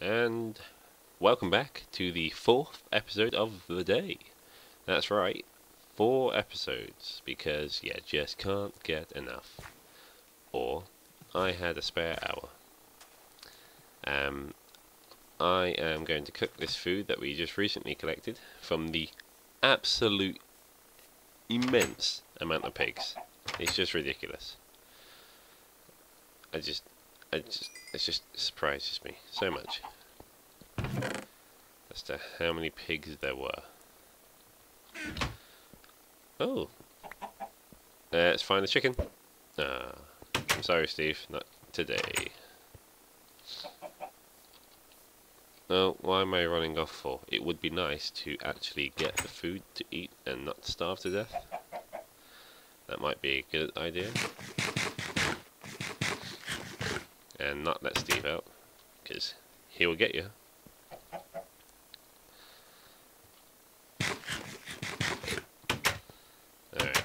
and welcome back to the fourth episode of the day. That's right, four episodes, because yeah, just can't get enough. Or I had a spare hour. Um, I am going to cook this food that we just recently collected from the absolute immense amount of pigs. It's just ridiculous. I just, I just, it just surprises me so much as to how many pigs there were. Oh, let's find the chicken. Ah, I'm sorry, Steve, not today. Oh, why am I running off for? It would be nice to actually get the food to eat and not starve to death. That might be a good idea. And not let Steve out, because he will get you. Alright,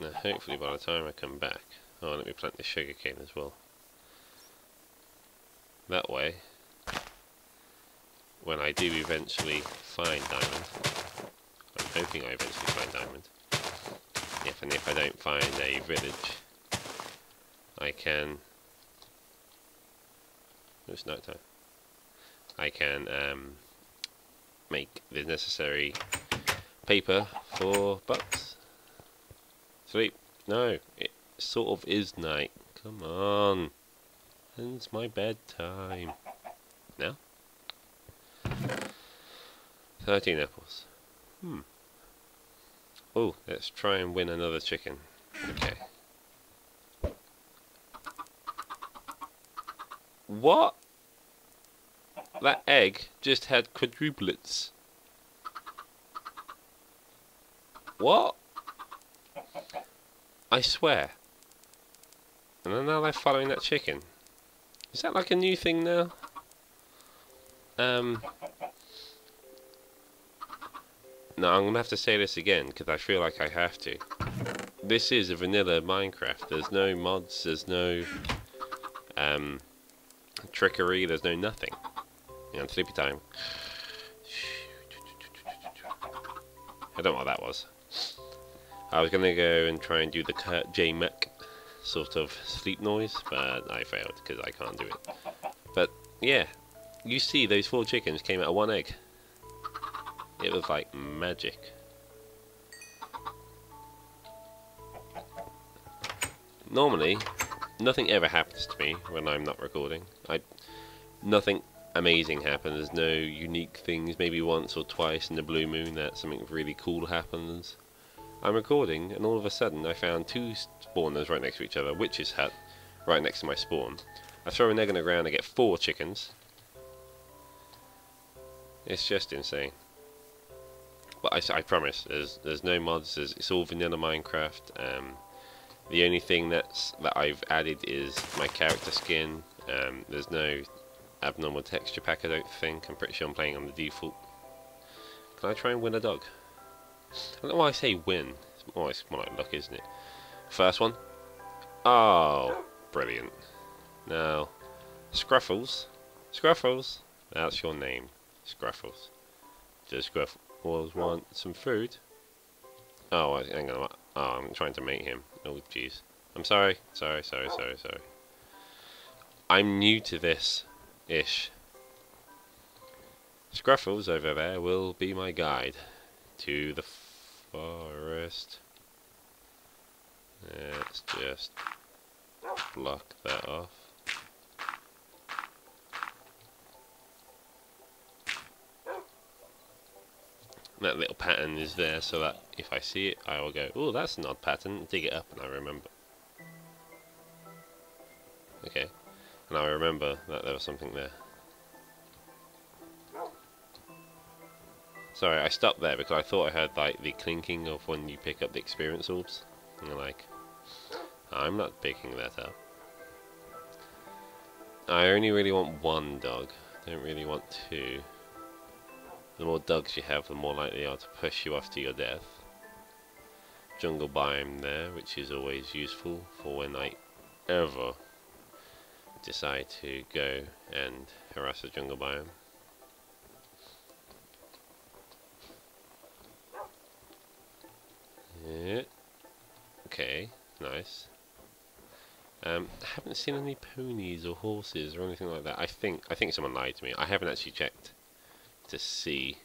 now hopefully by the time I come back, oh let me plant the sugarcane as well. That way, when I do eventually find diamond, I'm hoping I eventually find diamond, if and if I don't find a village, I can, it's night time, I can um, make the necessary paper for bucks. Sleep. No, it sort of is night. Come on. It's my bedtime. Now? 13 apples. Hmm. Oh, let's try and win another chicken. Okay. What? That egg just had quadruplets. What? I swear. And now they're following that chicken. Is that like a new thing now? Um. No, I'm gonna have to say this again because I feel like I have to. This is a vanilla Minecraft. There's no mods. There's no um trickery. There's no nothing. You know, sleepy time. I don't know what that was. I was gonna go and try and do the Kurt J. Mac sort of sleep noise, but I failed because I can't do it. But yeah, you see those four chickens came out of one egg. It was like magic. Normally, nothing ever happens to me when I'm not recording. I, nothing amazing happens. There's no unique things. Maybe once or twice in the blue moon that something really cool happens. I'm recording, and all of a sudden I found two spawners right next to each other, witch's hut, right next to my spawn. I throw an egg on the ground, I get four chickens. It's just insane. But I, I promise, there's there's no mods. There's, it's all vanilla Minecraft. Um, the only thing that's that I've added is my character skin. Um, there's no abnormal texture pack. I don't think. I'm pretty sure I'm playing on the default. Can I try and win a dog? I don't know why I say win. It's more, it's more like luck, isn't it? First one. Oh, brilliant. Now, Scruffles. Scruffles. That's your name. Scruffles. Does Scruffles want some food? Oh, hang on. Oh, I'm trying to mate him. Oh, jeez. I'm sorry. Sorry, sorry, sorry, sorry. I'm new to this ish. Scruffles over there will be my guide to the forest. Let's just block that off. That little pattern is there so that if I see it I will go, oh that's an odd pattern, dig it up and I remember. Okay, and I remember that there was something there. Sorry, I stopped there because I thought I heard like the clinking of when you pick up the experience orbs. And you're like, I'm not picking that up. I only really want one dog. I don't really want two. The more dogs you have, the more likely they are to push you off to your death. Jungle biome there, which is always useful for when I ever decide to go and harass the jungle biome. Yeah. Okay, nice. Um, I haven't seen any ponies or horses or anything like that. I think I think someone lied to me. I haven't actually checked to see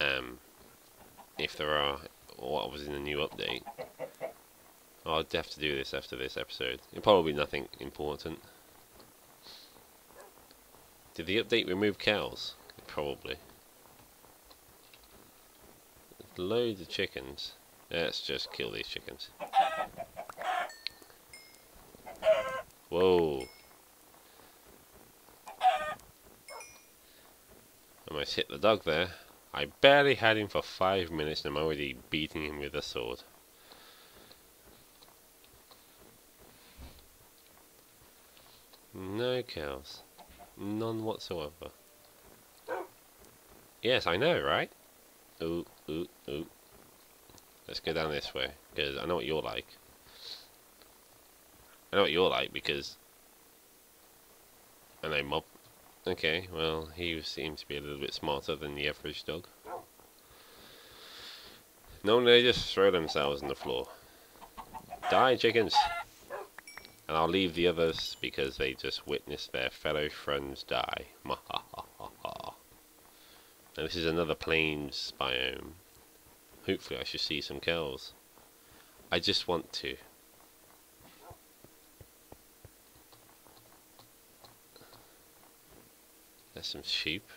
um, if there are what was in the new update. I'll have to do this after this episode. It'll probably be nothing important. Did the update remove cows? Probably. Loads of chickens. Let's just kill these chickens. Whoa. Almost hit the dog there. I barely had him for five minutes and I'm already beating him with a sword. No cows. None whatsoever. Yes, I know, right? Ooh, ooh, ooh. Let's go down this way, because I know what you're like. I know what you're like, because... And I know Mob... Okay, well, he seems to be a little bit smarter than the average dog. No, they just throw themselves on the floor. Die, chickens! And I'll leave the others because they just witnessed their fellow friends die. now this is another plains biome. Hopefully I should see some cows. I just want to. There's some sheep.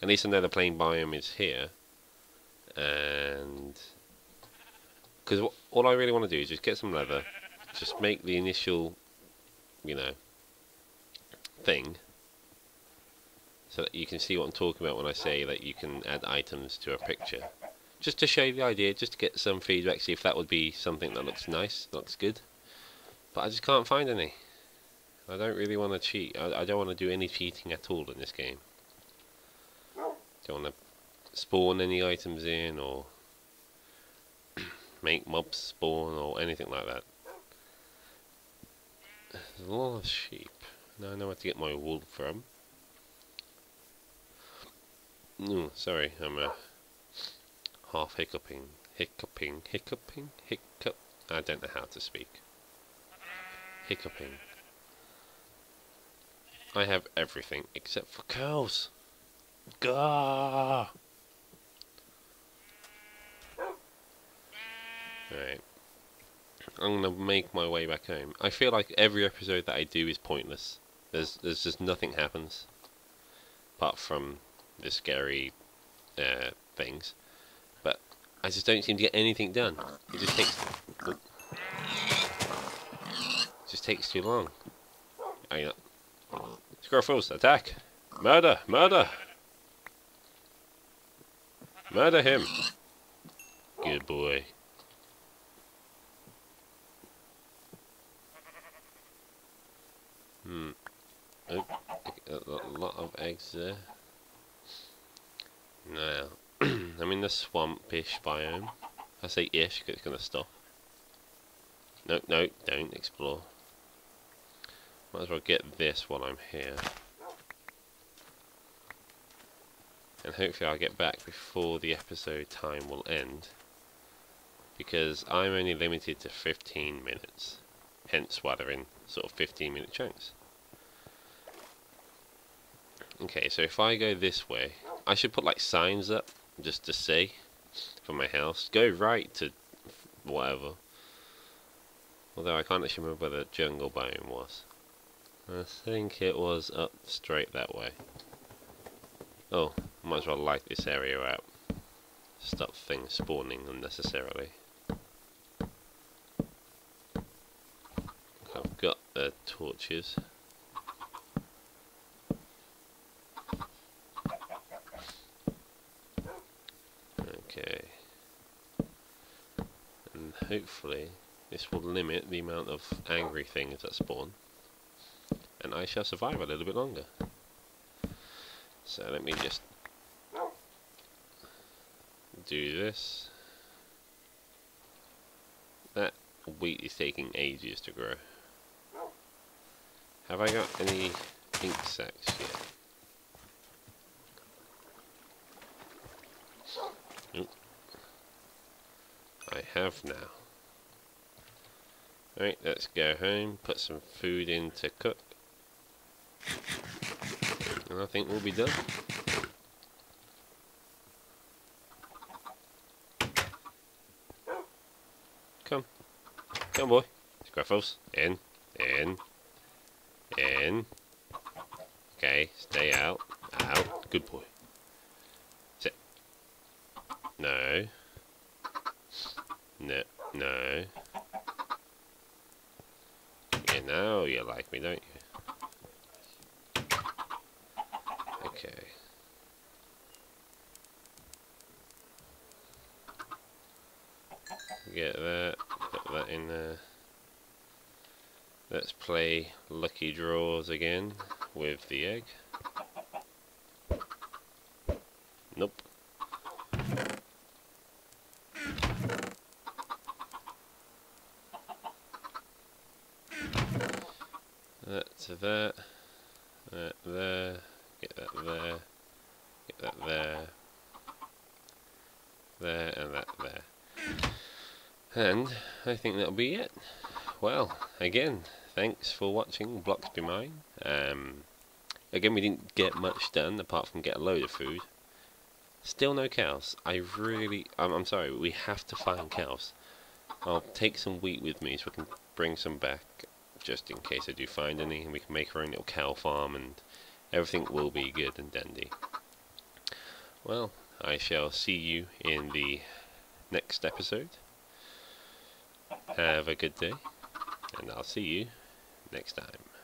At least the plain biome is here. And... Because all I really want to do is just get some leather, just make the initial, you know, thing so that you can see what I'm talking about when I say that you can add items to a picture. Just to show you the idea, just to get some feedback, see if that would be something that looks nice, looks good. But I just can't find any. I don't really want to cheat. I, I don't want to do any cheating at all in this game. Don't want to spawn any items in or make mobs spawn or anything like that. There's a lot of sheep. Now I know where to get my wool from. No, sorry, I'm uh, half hiccuping, hiccuping, hiccuping, hiccup. I don't know how to speak. Hiccuping. I have everything except for cows. Gah! Right. I'm gonna make my way back home. I feel like every episode that I do is pointless. There's there's just nothing happens. Apart from the scary uh, things. But I just don't seem to get anything done. It just takes it just takes too long. I know. Scruffles, attack! Murder! Murder! Murder him! Good boy. Hmm. Oh, a lot of eggs there. Now, I'm in the swampish biome. I say ish it's going to stop. No, no, don't explore. Might as well get this while I'm here. And hopefully I'll get back before the episode time will end. Because I'm only limited to 15 minutes. Hence why they're in sort of 15 minute chunks. Okay, so if I go this way, I should put like signs up just to say for my house. Go right to whatever. Although I can't actually remember where the jungle biome was. I think it was up straight that way. Oh, might as well light this area out. Stop things spawning unnecessarily. I've got the torches. Hopefully this will limit the amount of angry things that spawn and I shall survive a little bit longer. So let me just do this. That wheat is taking ages to grow. Have I got any ink sacs yet? Nope. I have now. Alright, let's go home, put some food in to cook. And I think we'll be done. Come. Come boy. Scruffles. In. In. In. Okay, stay out. Out. Good boy. Sit. No. No. No. You know you like me, don't you? Okay. Get that, put that in there. Let's play Lucky Draws again with the egg. That to that. There. Get that there. Get that there. There and that there. And I think that'll be it. Well, again, thanks for watching Blocks Be Mine. Um, again, we didn't get much done apart from get a load of food. Still no cows. I really, I'm, I'm sorry, we have to find cows. I'll take some wheat with me so we can bring some back just in case I do find any and we can make our own little cow farm and everything will be good and dandy. Well, I shall see you in the next episode. Have a good day, and I'll see you next time.